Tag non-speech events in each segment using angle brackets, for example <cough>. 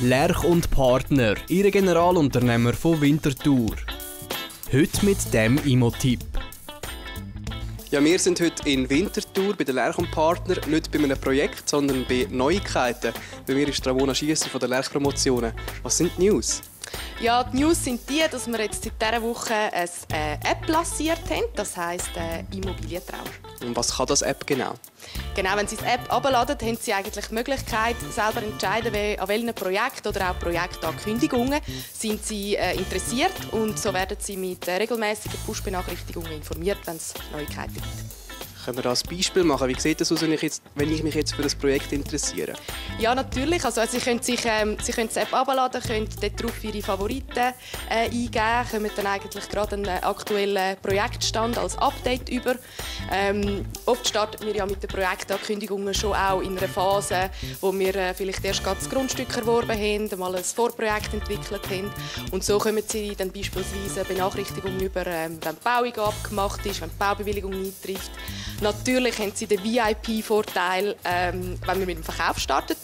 Lerch und Partner, Ihre Generalunternehmer von Winterthur. Heute mit dem Imo-Tipp. Ja, wir sind heute in Winterthur bei der Lerch und Partner, nicht bei einem Projekt, sondern bei Neuigkeiten. Bei mir ist Ramona Schiesser von der Lerch Promotionen. Was sind die News? Ja, die News sind die, dass wir jetzt seit dieser Woche eine äh, App lanciert haben. Das heisst äh, Immobilientraum. Und was kann das App genau? Genau, wenn Sie die App herunterladen, haben Sie eigentlich die Möglichkeit, selber entscheiden, an welchen Projekten oder auch Projektankündigungen sind Sie äh, interessiert. Und so werden Sie mit äh, regelmäßigen Push-Benachrichtigungen informiert, wenn es Neuigkeiten gibt. Können wir das Beispiel machen? Wie sieht das aus, wenn ich, jetzt, wenn ich mich jetzt für das Projekt interessiere? Ja, natürlich. Also, Sie können sich ähm, Sie können die App abladen, können dort drauf Ihre Favoriten äh, eingeben, kommen dann eigentlich gerade einen aktuellen Projektstand als Update über. Ähm, oft starten wir ja mit den Projektankündigungen schon auch in einer Phase, wo wir äh, vielleicht erst gerade das Grundstück erworben haben, mal ein Vorprojekt entwickelt haben. Und so kommen Sie dann beispielsweise Benachrichtigungen über, ähm, wenn die Bauung abgemacht ist, wenn die Baubewilligung eintrifft. Natürlich haben sie den VIP-Vorteil, ähm, wenn wir mit dem Verkauf starten.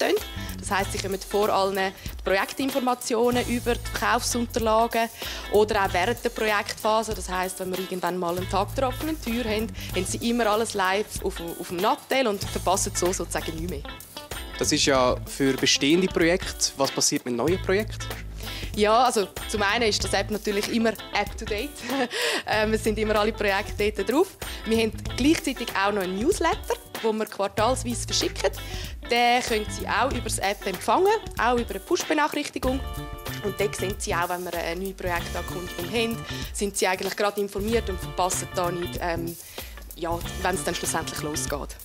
Das heißt, sie kommen vor allen die Projektinformationen über die Verkaufsunterlagen oder auch während der Projektphase. Das heißt, wenn wir irgendwann mal einen Tag der offenen Tür haben, haben sie immer alles live auf, auf dem Nattel und verpassen so sozusagen nichts mehr. Das ist ja für bestehende Projekte. Was passiert mit neuen Projekten? Ja, also zum einen ist das App natürlich immer up-to-date. <laughs> ähm, es sind immer alle Projekte dort drauf. Wir haben gleichzeitig auch noch einen Newsletter, den wir quartalsweise verschicken. Den können Sie auch über das App empfangen, auch über eine Push-Benachrichtigung. Und dort sehen Sie auch, wenn wir eine neue Projektankündigung haben, sind Sie eigentlich gerade informiert und verpassen da nicht, ähm, ja, wenn es dann schlussendlich losgeht.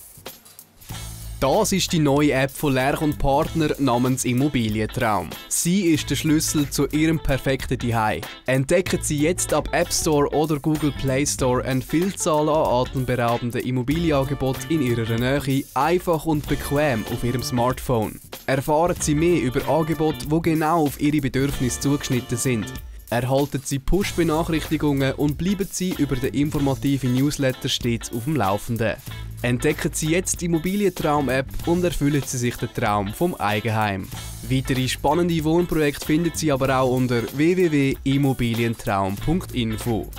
Das ist die neue App von Lerch und Partner namens Immobilientraum. Sie ist der Schlüssel zu Ihrem perfekten Zuhause. Entdecken Sie jetzt ab App Store oder Google Play Store eine Vielzahl an atemberaubenden Immobilienangeboten in Ihrer Nähe, einfach und bequem auf Ihrem Smartphone. Erfahren Sie mehr über Angebote, die genau auf Ihre Bedürfnisse zugeschnitten sind. Erhalten Sie Push-Benachrichtigungen und bleiben Sie über den informativen Newsletter stets auf dem Laufenden. Entdecken Sie jetzt die Immobilientraum-App und erfüllen Sie sich den Traum vom Eigenheim. Weitere spannende Wohnprojekte finden Sie aber auch unter www.immobilientraum.info.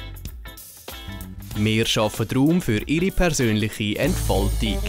Wir schaffen Raum für Ihre persönliche Entfaltung.